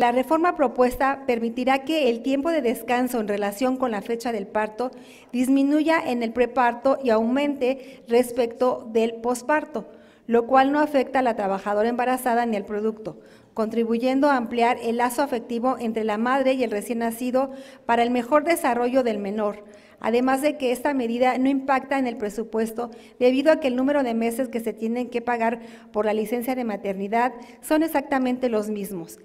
La reforma propuesta permitirá que el tiempo de descanso en relación con la fecha del parto disminuya en el preparto y aumente respecto del posparto, lo cual no afecta a la trabajadora embarazada ni al producto, contribuyendo a ampliar el lazo afectivo entre la madre y el recién nacido para el mejor desarrollo del menor, además de que esta medida no impacta en el presupuesto debido a que el número de meses que se tienen que pagar por la licencia de maternidad son exactamente los mismos.